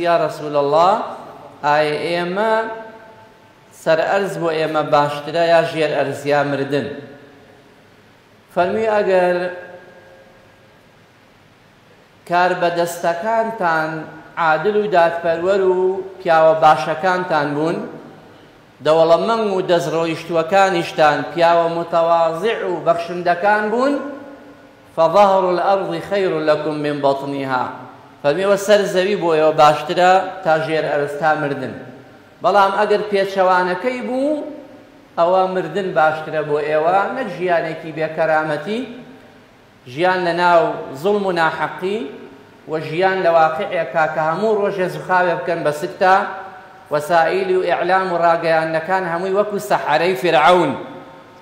یا رسول الله ئایا ئێمە سەر ئەرز بۆ ئێمە باشترە یا ژێر ئەرزیا مردن۔ فەرمی ئەگەر کار بەدەستەکانتان عادل و دادپەروەر و پیاوە باشەکانتان بوون دەوڵەمەنگ و دەستڕۆیشتوەکانیشتان پیاوە متەواضع و بەخشندەکان بوون فظهر الأرض خير لكم من بطنها۔ فەرمیەوە سەر زەوی بۆ ئێوە باشترە تا ژێر ئەرستا مردن. بەڵام ئەگەر پێچەوانەکەی بوو ئەوە مردن باشترە بۆ ئێوە نەک ژیانێکی بێکەرامەتی. ژیان لە ناو زڵم و ناحەقی و ژیان لە واقعێکا کە هەموو ڕۆژێ زخاوێ بکەن بە سکتا وەسائیلی و ئیعلام و ڕاگەیانەکان هەمووی وەکو سەحەرەی فرعون.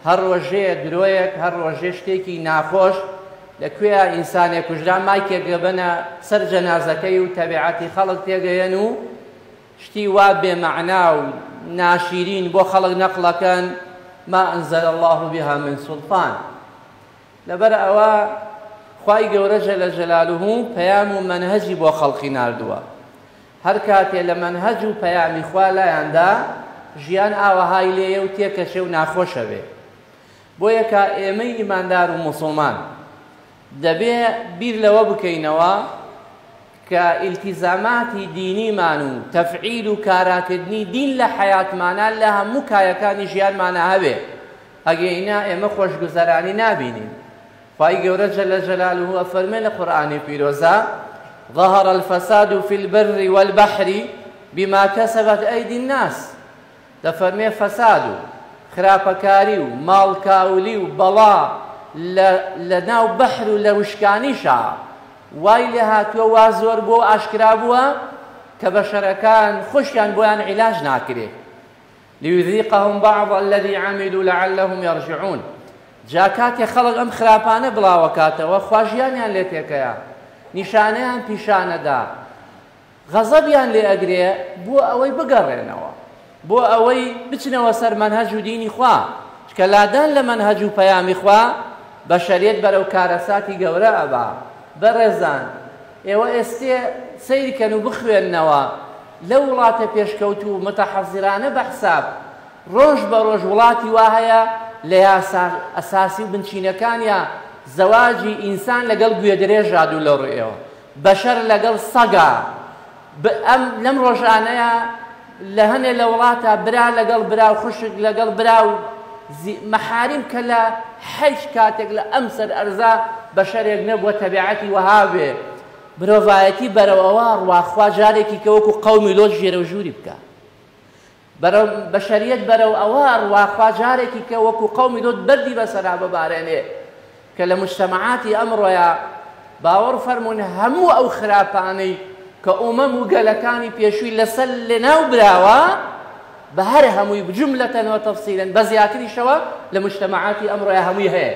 هەر ڕۆژەیە درۆیەک هەر ڕۆژێ شتێکی ناخۆش لەکوێ ئینسانێک کوژرا مایکێک بنە سەر جەنازەکەی و تەبیعەتی خەڵک تێگەیەن و شتی وا بێمەعنا و ناشیرین بۆ خەڵک نەقڵەکەن ما ئەنزەل الله بها من سلطان. لەبەر ئەوە خی گەورە جەلە جەلالوه پەیام و منهەجی بۆ خەڵقی نردووە. هەر کاتێ لە منهەج و پەیامی خوا لایەندا ژیان ئاوەهای لێیە و تێکەشێ و ناخۆشە بێ. دەبێ بیر لەوە بکەینەوە کە ئیلتیزاماتی دینیمان و تەفعیل و کاراکردنی دین لە حیاتمانە لە هەموو کایەکانی ژیانمانە هەبێ. ئەگەینا ئێمە خۆشگوزەرانی نابینین. خی گەورە جەلە جەلالوه فەرمێ لە قورآانی ظهر الفساد في البر والبحر بما كسبت أيدي الناس. دەفەرمێ فەساد و خراپەکاری و ماڵکاولی و لە ناو بەحر و لە وشکانیشە وای لێ هاتووە وا زۆر بۆ ئاشکرا بووە کە بەشەرەکان خۆشیان بۆیان عیلاج ناکرێ. ليذيقهم بعض الذي عملوا لعلهم يرجعون. جا کاتێ خەڵک ئەم خراپانە بڵاوەکاتەوە خواژیانیان لێ تێکەیە. نیشانەیان پیشانەدا غەزەبیان لێ ئەگرێ بۆ ئەوەی بگەڕێنەوە. بۆ ئەوەی بچنەوە سەر منهەج و دینی خوا. کە لادان لە منهەج و پەیامی خوا بە شەریەت بەرەو کارەساتی گەورە ئەبا. بەڕێزان. ئێوە ئێستێ سەیریکەن و بخوێننەوە. لە وڵاتە پێشکەوت و متەحەزیرانە بە حساب. ڕۆژ بە ڕۆژ وڵاتی وا هەیە لە ئەساسی و بنچینەکانیان زەواجی ئینسان لەگەڵ گوێ درێژاد و لە ڕێەوە بەشەر لەگەڵ سەگا. ئەم لەم ڕۆژانەیە لە هەنێ لە وڵاتە برا لەگەڵ برا و خوشک لەگەڵ برا و مەحاریم کە لە حەیش کاتێک لە ئەم سەر ئەرزا بە شەرێک نەبووە تەبیعەتی وەهابێ. مرۆڤایەتی بەرەوەوە ڕواخوا جارێکی کە وەکو قەومی لۆژ ژێرە و ژووری بکە. بە شەریەت بەرەو ئەوە ڕواخوا جارێکی کە وەکو قەومی لۆت بەردی بەسەرا ببارێنێ. کە لە مجتەمەعاتی ئەمڕۆیە باوەڕ فەرمونون هەموو ئەو بجملەتەنەوە تەفسیرن بە زیاتریشەوە لە مجتەمەعاتی ئەمڕۆیە هەمووی هەیە